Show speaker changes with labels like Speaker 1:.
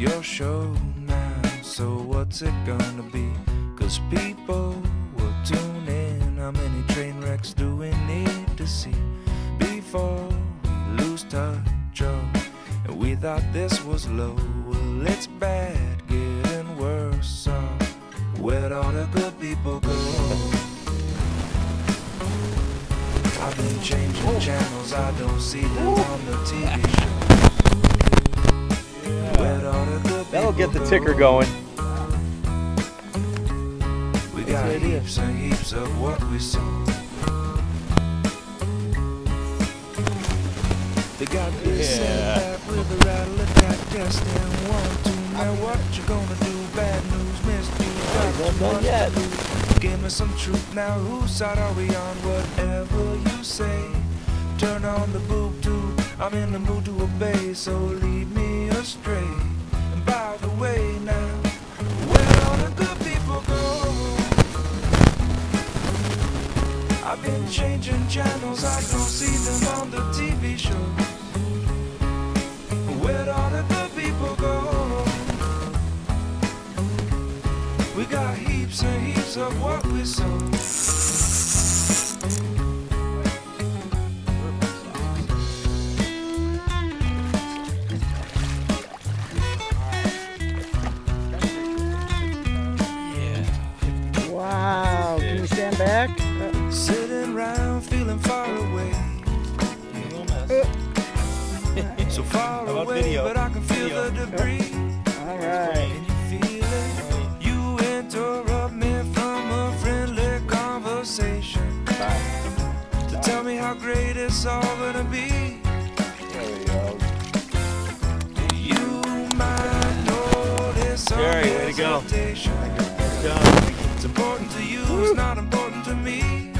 Speaker 1: it's your show now. So what's it gonna be? Cause people will tune in. How many train wrecks do we need to see before we lose touch? Oh, and we thought this was low. Well, it's bad, getting worse. So where'd all the good people go? I've been changing oh. channels, I don't see them on the TV
Speaker 2: get the ticker going.
Speaker 1: We got heaps and heaps of what we saw. They got this
Speaker 2: Yeah.
Speaker 1: and that with a rattle attack test and one, two. Now what you gonna do? Bad news, missed you. Got
Speaker 2: not
Speaker 1: too much
Speaker 2: yet.
Speaker 1: Give me some truth now. Whose side are we on? Whatever you say. Turn on the boob tube. I'm in the mood to obey, so lead me astray. Changing channels, I don't see them on the TV shows. Where'd all the people go? We got heaps and heaps of what we sow.
Speaker 3: Back? Uh,
Speaker 1: Sitting around feeling far away. So far
Speaker 2: How about
Speaker 1: away,
Speaker 2: video?
Speaker 1: but I can feel
Speaker 2: Video.
Speaker 1: the debris.
Speaker 3: all right.
Speaker 1: Can you feel it? You interrupt me from a friendly conversation to tell me how great it's all gonna be.
Speaker 2: There we go.
Speaker 1: You might notice some
Speaker 2: Jerry, way to go.
Speaker 1: hesitation.
Speaker 2: Good job.
Speaker 1: It's important to you, it's not important to me.